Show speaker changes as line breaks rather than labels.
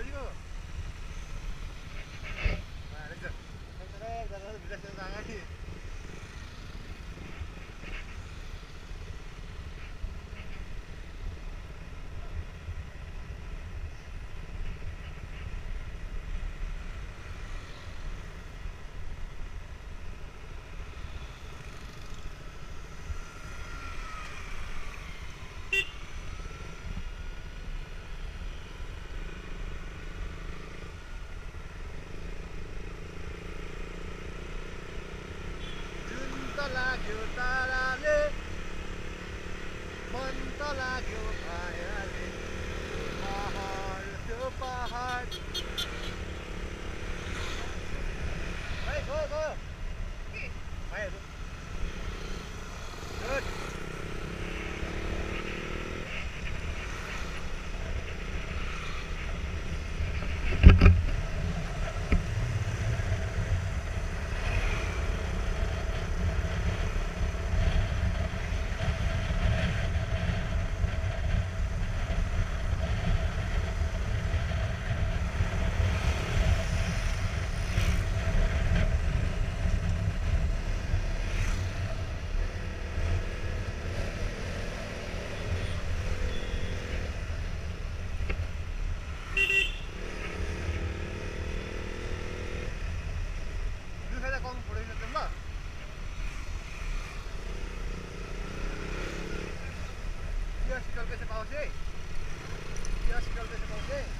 여기가
लाग्यो ताराले मन त लाग्यो मायाले पहाड त्यो पहाड しくお受けてほしい。よろしくお受けてほしい。